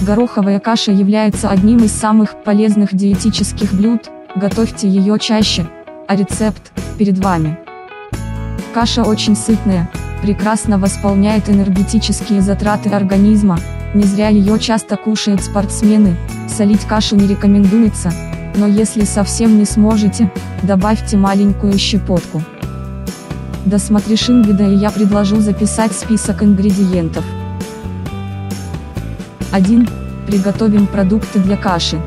Гороховая каша является одним из самых полезных диетических блюд, готовьте ее чаще, а рецепт перед вами. Каша очень сытная, прекрасно восполняет энергетические затраты организма, не зря ее часто кушают спортсмены, солить кашу не рекомендуется, но если совсем не сможете, добавьте маленькую щепотку. Досмотришь инвида и я предложу записать список ингредиентов. 1. Приготовим продукты для каши.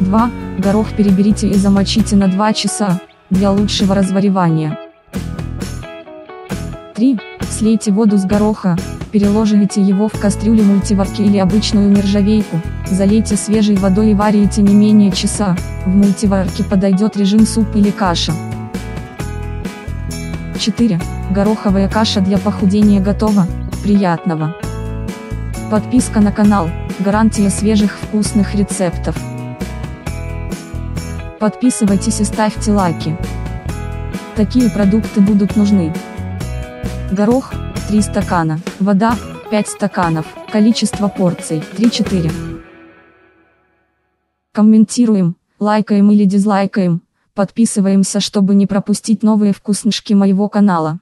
2. Горох переберите и замочите на 2 часа, для лучшего разваривания. 3. Слейте воду с гороха, переложите его в кастрюлю мультиварки или обычную нержавейку, залейте свежей водой и варите не менее часа, в мультиварке подойдет режим суп или каша. 4. Гороховая каша для похудения готова, приятного! Подписка на канал, гарантия свежих вкусных рецептов. Подписывайтесь и ставьте лайки. Такие продукты будут нужны. Горох, 3 стакана, вода, 5 стаканов, количество порций, 3-4. Комментируем, лайкаем или дизлайкаем, подписываемся, чтобы не пропустить новые вкуснышки моего канала.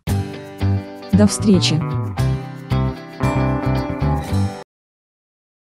До встречи!